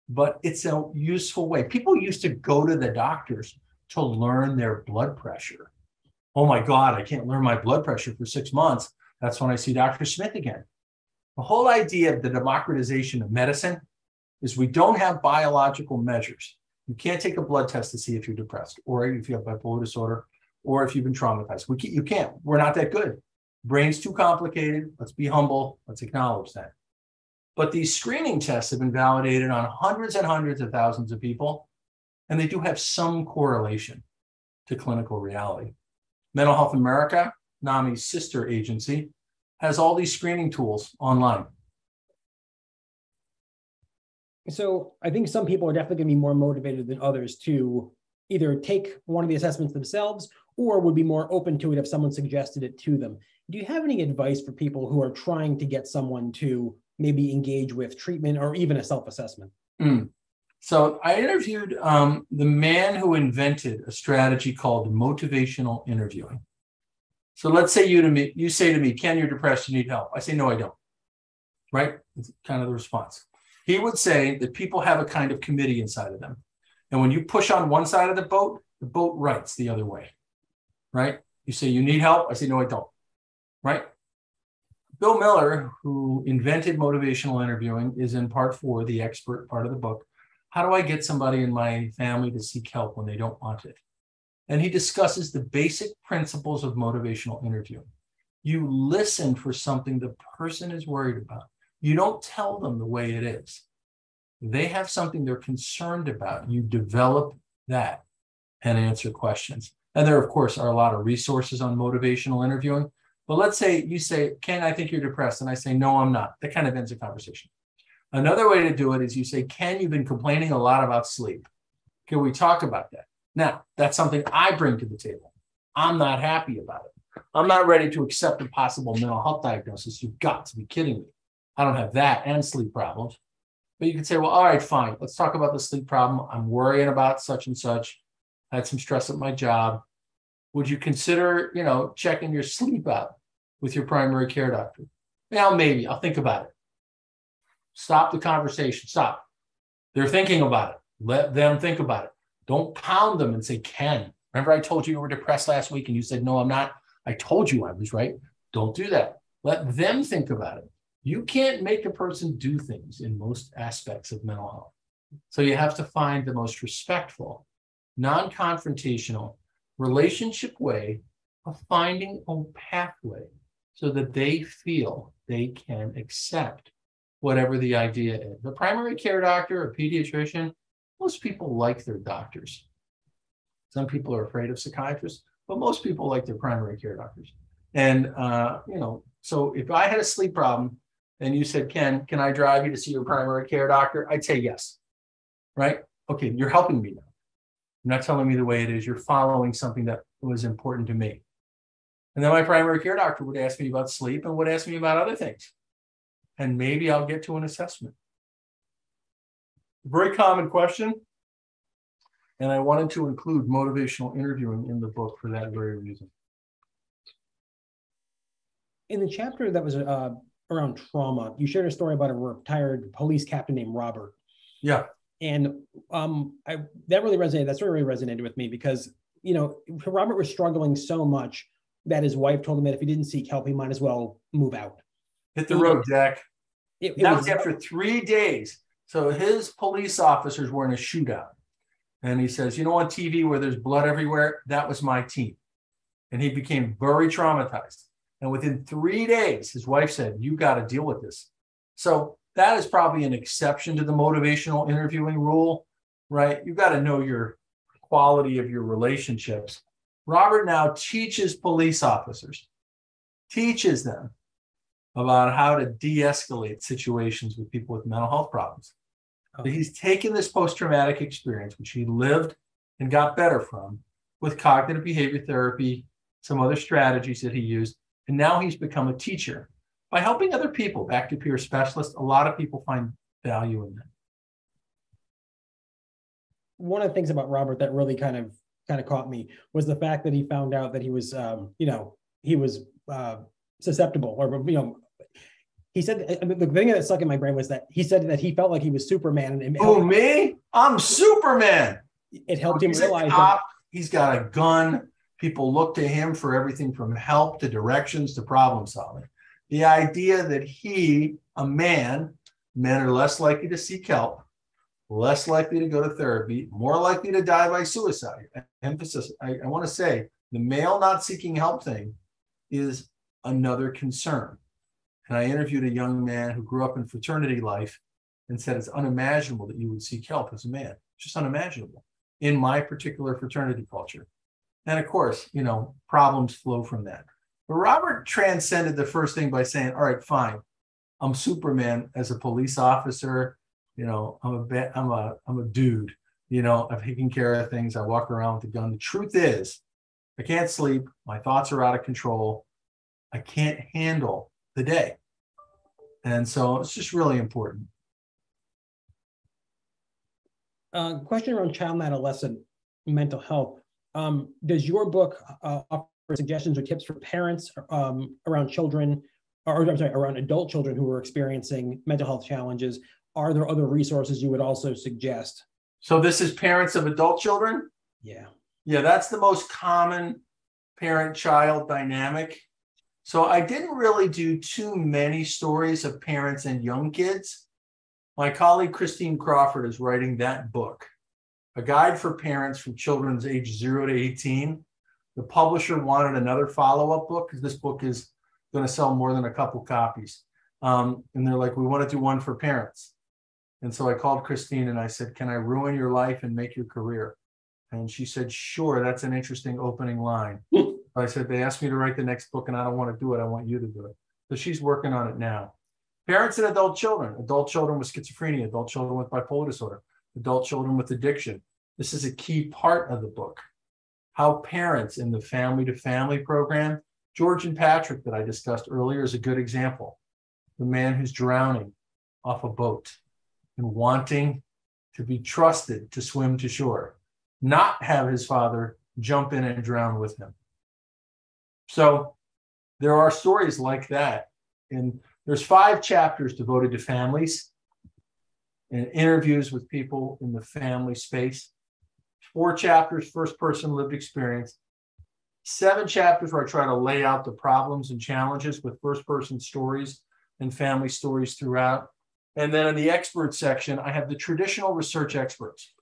S2: but it's a useful way. People used to go to the doctors to learn their blood pressure. Oh my God, I can't learn my blood pressure for six months. That's when I see Dr. Smith again. The whole idea of the democratization of medicine is we don't have biological measures. You can't take a blood test to see if you're depressed or if you have bipolar disorder or if you've been traumatized. We can't, you can't. We're not that good. Brain's too complicated. Let's be humble. Let's acknowledge that. But these screening tests have been validated on hundreds and hundreds of thousands of people, and they do have some correlation to clinical reality. Mental Health America, NAMI's sister agency, has all these screening tools online.
S1: So I think some people are definitely going to be more motivated than others to either take one of the assessments themselves or would be more open to it if someone suggested it to them. Do you have any advice for people who are trying to get someone to maybe engage with treatment or even a self assessment?
S2: Mm. So I interviewed um, the man who invented a strategy called motivational interviewing. So let's say you to me, you say to me, Ken, you're depressed, you need help. I say, no, I don't. Right? It's kind of the response. He would say that people have a kind of committee inside of them. And when you push on one side of the boat, the boat rights the other way. Right? You say, you need help. I say, no, I don't. Right? Bill Miller, who invented motivational interviewing, is in part four, the expert part of the book. How do I get somebody in my family to seek help when they don't want it? And he discusses the basic principles of motivational interviewing. You listen for something the person is worried about. You don't tell them the way it is. They have something they're concerned about. You develop that and answer questions. And there, of course, are a lot of resources on motivational interviewing. But let's say you say, Ken, I think you're depressed. And I say, no, I'm not. That kind of ends the conversation. Another way to do it is you say, Ken, you've been complaining a lot about sleep. Can we talk about that? Now, that's something I bring to the table. I'm not happy about it. I'm not ready to accept a possible mental health diagnosis. You've got to be kidding me. I don't have that and sleep problems. But you can say, well, all right, fine. Let's talk about the sleep problem. I'm worrying about such and such. I had some stress at my job. Would you consider, you know, checking your sleep out with your primary care doctor? Well, maybe. I'll think about it. Stop the conversation. Stop. They're thinking about it. Let them think about it. Don't pound them and say, Ken, remember I told you you were depressed last week and you said, no, I'm not. I told you I was right. Don't do that. Let them think about it. You can't make a person do things in most aspects of mental health. So you have to find the most respectful, non confrontational, relationship way of finding a pathway so that they feel they can accept whatever the idea is. The primary care doctor, a pediatrician, most people like their doctors. Some people are afraid of psychiatrists, but most people like their primary care doctors. And, uh, you know, so if I had a sleep problem and you said, Ken, can I drive you to see your primary care doctor? I'd say yes. Right? Okay, you're helping me now. You're not telling me the way it is. You're following something that was important to me. And then my primary care doctor would ask me about sleep and would ask me about other things. And maybe I'll get to an assessment. Very common question. And I wanted to include motivational interviewing in the book for that very reason.
S1: In the chapter that was uh, around trauma, you shared a story about a retired police captain named Robert.
S2: Yeah.
S1: And um, I, that really resonated. That story really resonated with me because, you know, Robert was struggling so much that his wife told him that if he didn't seek help, he might as well move out.
S2: Hit the road, Jack. It, it that was after three days. So his police officers were in a shootout. And he says, You know, on TV where there's blood everywhere, that was my team. And he became very traumatized. And within three days, his wife said, You got to deal with this. So that is probably an exception to the motivational interviewing rule, right? You got to know your quality of your relationships. Robert now teaches police officers, teaches them about how to de escalate situations with people with mental health problems. Okay. He's taken this post traumatic experience, which he lived and got better from, with cognitive behavior therapy, some other strategies that he used, and now he's become a teacher. By helping other people, back to peer specialists, a lot of people find value in that.
S1: One of the things about Robert that really kind of kind of caught me was the fact that he found out that he was, um, you know, he was uh, susceptible or you know he said the thing that stuck in my brain was that he said that he felt like he was Superman.
S2: And oh, me? I'm Superman.
S1: It helped him realize
S2: that he's got a gun. People look to him for everything from help to directions to problem solving. The idea that he, a man, men are less likely to seek help, less likely to go to therapy, more likely to die by suicide. Emphasis, I, I want to say the male not seeking help thing is another concern. And I interviewed a young man who grew up in fraternity life and said it's unimaginable that you would seek help as a man. Just unimaginable in my particular fraternity culture. And of course, you know, problems flow from that. But Robert transcended the first thing by saying, all right, fine. I'm Superman as a police officer. You know, I'm a I'm a I'm a dude. You know, I've taken care of things. I walk around with a gun. The truth is, I can't sleep. My thoughts are out of control. I can't handle the day. And so it's just really important.
S1: Uh, question around child and adolescent mental health. Um, does your book uh, offer suggestions or tips for parents um, around children, or I'm sorry, around adult children who are experiencing mental health challenges? Are there other resources you would also suggest?
S2: So this is parents of adult children?
S1: Yeah.
S2: Yeah, that's the most common parent-child dynamic. So I didn't really do too many stories of parents and young kids. My colleague Christine Crawford is writing that book, a guide for parents from children's age zero to 18. The publisher wanted another follow-up book because this book is going to sell more than a couple copies. Um, and they're like, we want to do one for parents. And so I called Christine and I said, Can I ruin your life and make your career? And she said, Sure, that's an interesting opening line. I said, They asked me to write the next book and I don't want to do it. I want you to do it. So she's working on it now. Parents and adult children, adult children with schizophrenia, adult children with bipolar disorder, adult children with addiction. This is a key part of the book. How parents in the family to family program, George and Patrick, that I discussed earlier, is a good example. The man who's drowning off a boat and wanting to be trusted to swim to shore, not have his father jump in and drown with him. So there are stories like that. And there's five chapters devoted to families and interviews with people in the family space. Four chapters, first person lived experience. Seven chapters where I try to lay out the problems and challenges with first person stories and family stories throughout. And then in the expert section, I have the traditional research experts,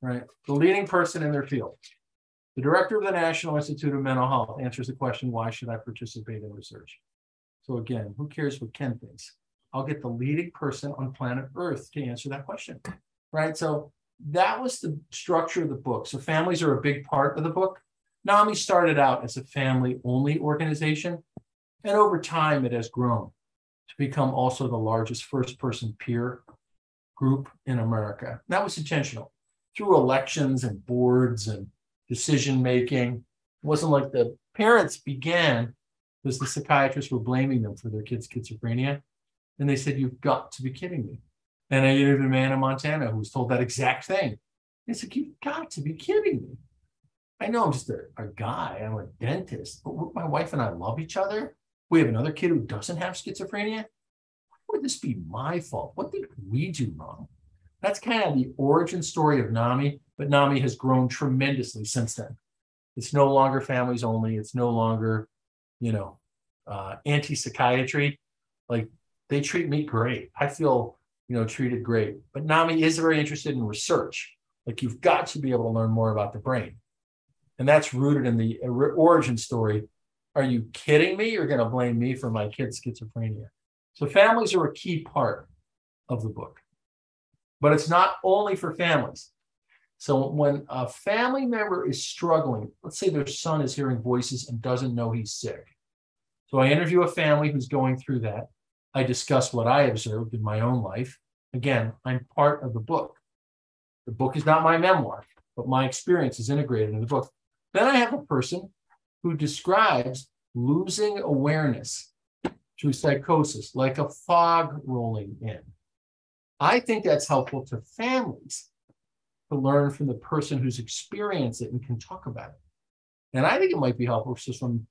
S2: right? The leading person in their field. The director of the National Institute of Mental Health answers the question, why should I participate in research? So again, who cares what Ken thinks? I'll get the leading person on planet Earth to answer that question, right? So that was the structure of the book. So families are a big part of the book. NAMI started out as a family only organization, and over time it has grown to become also the largest first person peer group in America. That was intentional through elections and boards and decision making. It wasn't like the parents began because the psychiatrists were blaming them for their kids' schizophrenia. And they said, You've got to be kidding me. And I interviewed a man in Montana who was told that exact thing. They said, You've got to be kidding me. I know I'm just a, a guy, I'm a dentist, but my wife and I love each other we have another kid who doesn't have schizophrenia. Why would this be my fault? What did we do wrong? That's kind of the origin story of NAMI, but NAMI has grown tremendously since then. It's no longer families only. It's no longer, you know, uh, anti-psychiatry. Like they treat me great. I feel, you know, treated great. But NAMI is very interested in research. Like you've got to be able to learn more about the brain. And that's rooted in the origin story are you kidding me? You're going to blame me for my kid's schizophrenia. So families are a key part of the book. But it's not only for families. So when a family member is struggling, let's say their son is hearing voices and doesn't know he's sick. So I interview a family who's going through that. I discuss what I observed in my own life. Again, I'm part of the book. The book is not my memoir, but my experience is integrated in the book. Then I have a person who describes losing awareness through psychosis, like a fog rolling in. I think that's helpful to families to learn from the person who's experienced it and can talk about it. And I think it might be helpful for some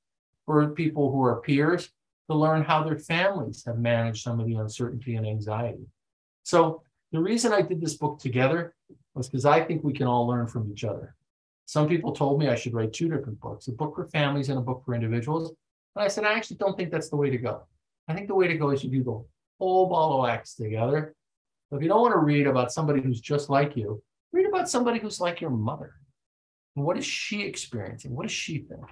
S2: for people who are peers to learn how their families have managed some of the uncertainty and anxiety. So the reason I did this book together was because I think we can all learn from each other. Some people told me I should write two different books, a book for families and a book for individuals. And I said, I actually don't think that's the way to go. I think the way to go is you do the whole ball of wax together. So if you don't want to read about somebody who's just like you, read about somebody who's like your mother. What is she experiencing? What does she think?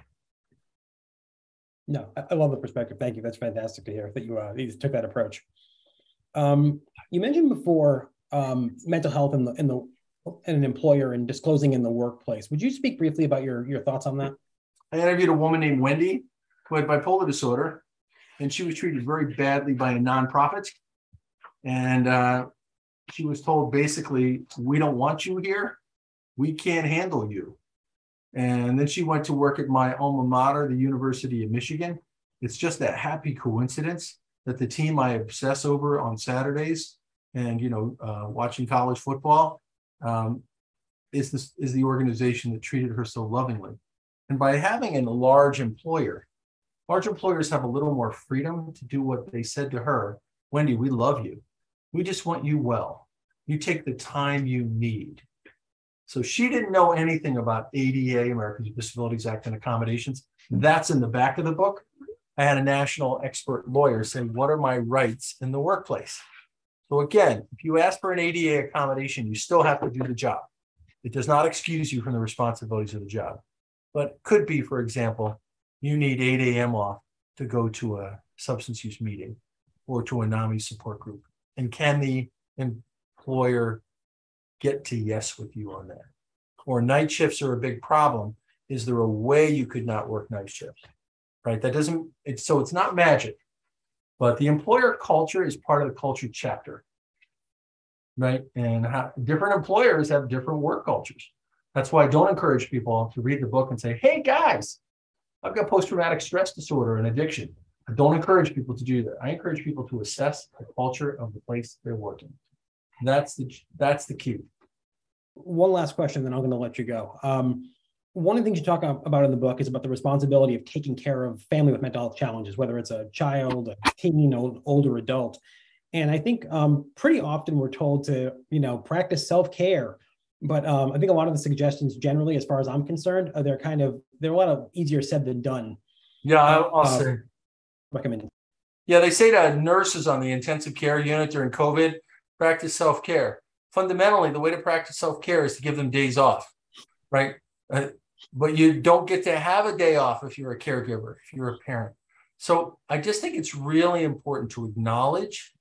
S1: No, I love the perspective. Thank you. That's fantastic to hear that you, uh, you took that approach. Um, you mentioned before um, mental health in the in the an employer and disclosing in the workplace. Would you speak briefly about your, your thoughts on that?
S2: I interviewed a woman named Wendy who had bipolar disorder, and she was treated very badly by a nonprofit. And uh, she was told basically, we don't want you here. We can't handle you. And then she went to work at my alma mater, the University of Michigan. It's just that happy coincidence that the team I obsess over on Saturdays and, you know, uh, watching college football um, is this is the organization that treated her so lovingly. And by having a large employer, large employers have a little more freedom to do what they said to her Wendy, we love you. We just want you well. You take the time you need. So she didn't know anything about ADA, Americans with Disabilities Act and accommodations. That's in the back of the book. I had a national expert lawyer say, What are my rights in the workplace? So, again, if you ask for an ADA accommodation, you still have to do the job. It does not excuse you from the responsibilities of the job, but could be, for example, you need 8 a.m. off to go to a substance use meeting or to a NAMI support group. And can the employer get to yes with you on that? Or night shifts are a big problem. Is there a way you could not work night shifts? Right. That doesn't, it's so it's not magic, but the employer culture is part of the culture chapter. Right. And how, different employers have different work cultures. That's why I don't encourage people to read the book and say, hey guys, I've got post traumatic stress disorder and addiction. I don't encourage people to do that. I encourage people to assess the culture of the place they're working. That's the that's the key.
S1: One last question, then I'm going to let you go. Um, one of the things you talk about in the book is about the responsibility of taking care of family with mental health challenges, whether it's a child, a teen, or older adult. And I think um, pretty often we're told to, you know, practice self care. But um, I think a lot of the suggestions, generally, as far as I'm concerned, are they're kind of they're a lot of easier said than done.
S2: Yeah, I'll, I'll uh, say.
S1: Recommend.
S2: Yeah, they say to nurses on the intensive care unit during COVID, practice self care. Fundamentally, the way to practice self care is to give them days off, right? Uh, but you don't get to have a day off if you're a caregiver, if you're a parent. So I just think it's really important to acknowledge,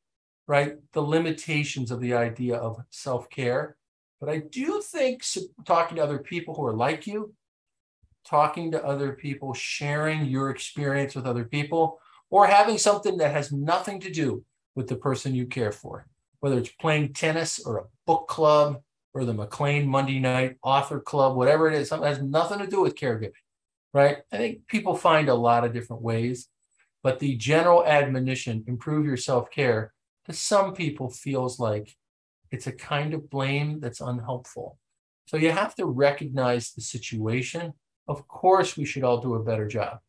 S2: right, the limitations of the idea of self care. But I do think talking to other people who are like you, talking to other people, sharing your experience with other people, or having something that has nothing to do with the person you care for, whether it's playing tennis or a book club or the McLean Monday night author club, whatever it is, something has nothing to do with caregiving, right? I think people find a lot of different ways, but the general admonition, improve your self care, to some people feels like it's a kind of blame that's unhelpful. So you have to recognize the situation. Of course, we should all do a better job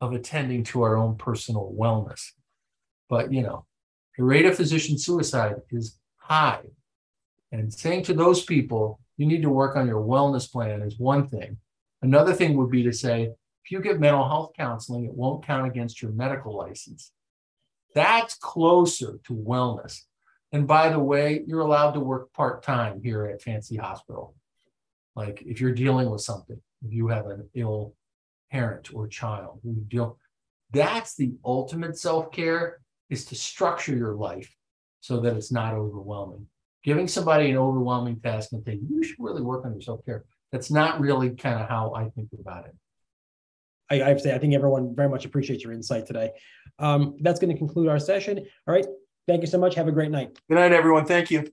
S2: of attending to our own personal wellness. But, you know, the rate of physician suicide is high. And saying to those people, you need to work on your wellness plan is one thing. Another thing would be to say, if you get mental health counseling, it won't count against your medical license. That's closer to wellness. And by the way, you're allowed to work part time here at Fancy Hospital. Like if you're dealing with something, if you have an ill parent or child who deal, that's the ultimate self care is to structure your life so that it's not overwhelming giving somebody an overwhelming task and saying, you should really work on your self care. That's not really kind of how I think about it.
S1: I, I have to say, I think everyone very much appreciates your insight today. Um, that's going to conclude our session. All right. Thank you so much. Have a great night.
S2: Good night, everyone. Thank you.